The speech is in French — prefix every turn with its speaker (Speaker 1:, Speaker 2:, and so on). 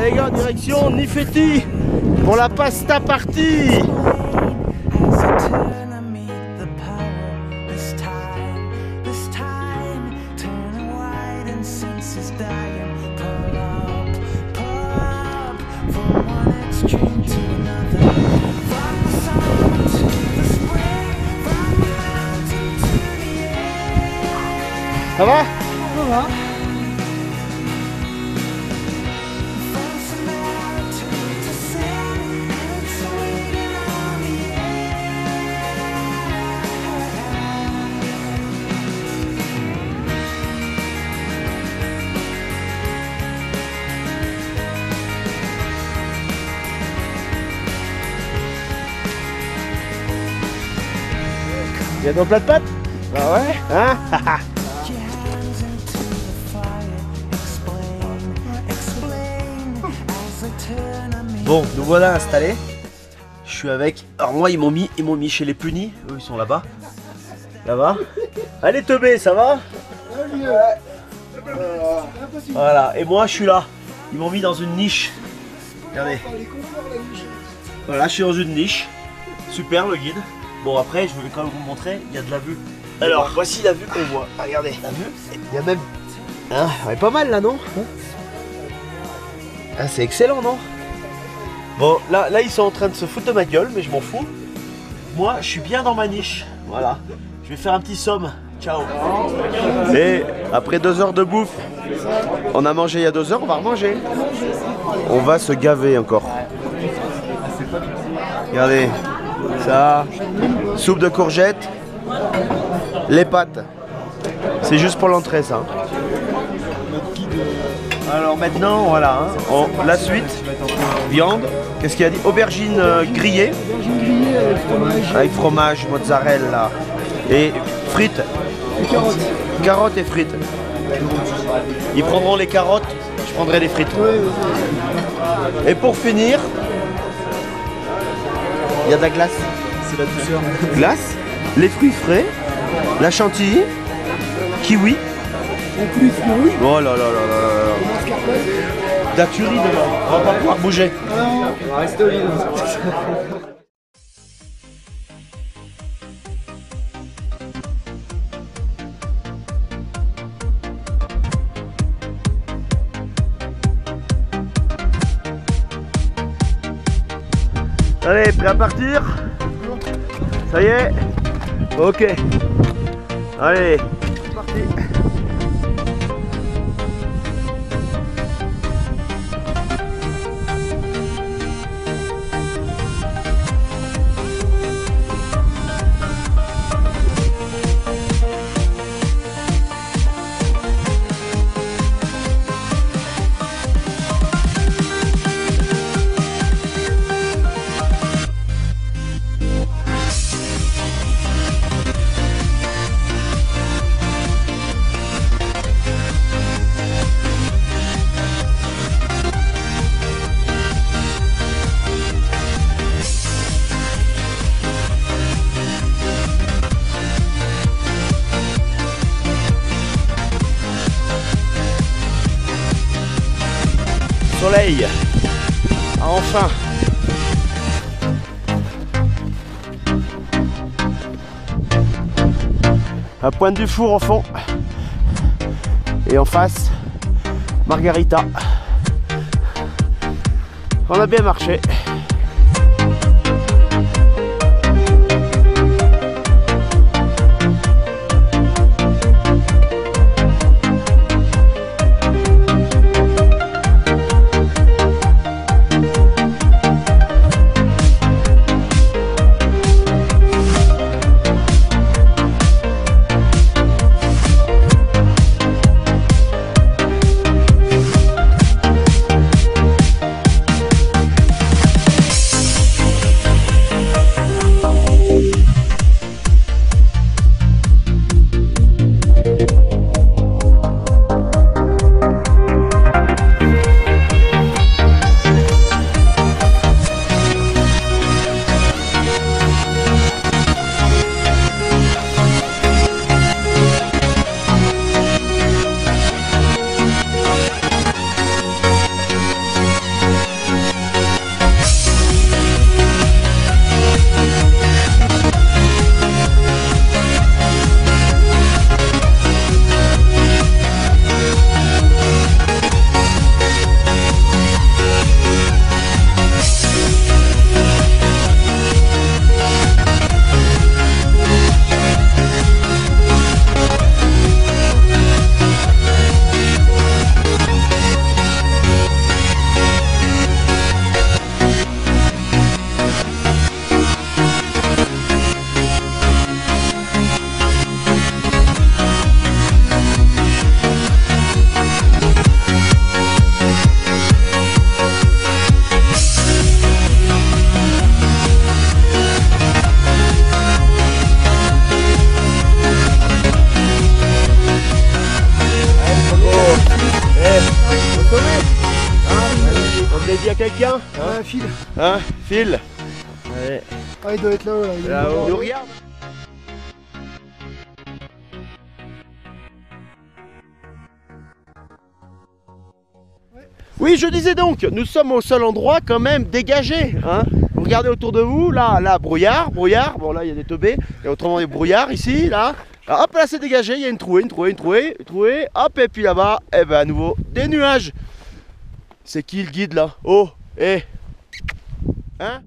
Speaker 1: Allez les gars, direction Nifetti pour la pasta party.
Speaker 2: As I turn to
Speaker 1: Il y a ton plat de pâtes Bah ouais. Hein. Bon, nous voilà installés. Je suis avec. Alors moi ils m'ont mis, ils m'ont mis chez les punis. Eux ils sont là-bas. Là-bas. Allez Teubé, ça va Voilà. Et moi je suis là. Ils m'ont mis dans une niche. Regardez. Voilà, je suis dans une niche. Super le guide. Bon après je vais quand même vous montrer, il y a de la vue. Alors voici la vue qu'on voit. Ah, regardez. La vue Il y a même. Hein, est pas mal là non Ah c'est excellent non Bon, là, là, ils sont en train de se foutre de ma gueule, mais je m'en fous. Moi, je suis bien dans ma niche. Voilà. Je vais faire un petit somme. Ciao. Et après deux heures de bouffe, on a mangé il y a deux heures, on va remanger. On va se gaver encore. Regardez, ça, soupe de courgettes, les pâtes. C'est juste pour l'entrée, ça. Alors maintenant, voilà, hein, la suite, viande, qu'est-ce qu'il a dit? Aubergine euh, grillée, avec fromage, mozzarella, et frites, carottes et frites. Ils prendront les carottes, je prendrai les frites. Et pour finir, il y a de la glace. C'est la douceur. Glace, les fruits frais, la chantilly, kiwi. Oh là là là là là là. La tuerie devant, on va pas pouvoir bouger. Allez, prêt à partir? Ça y est? Ok. Allez, Soleil. Ah, enfin. À pointe du four au fond. Et en face, Margarita. On a bien marché. Dit à quelqu'un
Speaker 3: Ah, un fil.
Speaker 1: Hein Allez,
Speaker 3: Ah, il doit être là-haut. Là, il.
Speaker 1: Nous regarde Oui, je disais donc, nous sommes au seul endroit quand même dégagé. Hein vous regardez autour de vous, là, là, brouillard, brouillard. Bon, là, il y a des teubés. Et autrement, des brouillards ici, là. Ah, hop, là, c'est dégagé. Il y a une trouée, une trouée, une trouée, une trouée. Hop, et puis là-bas, eh ben, à nouveau, des nuages. C'est qui le guide, là? Oh, eh! Hein?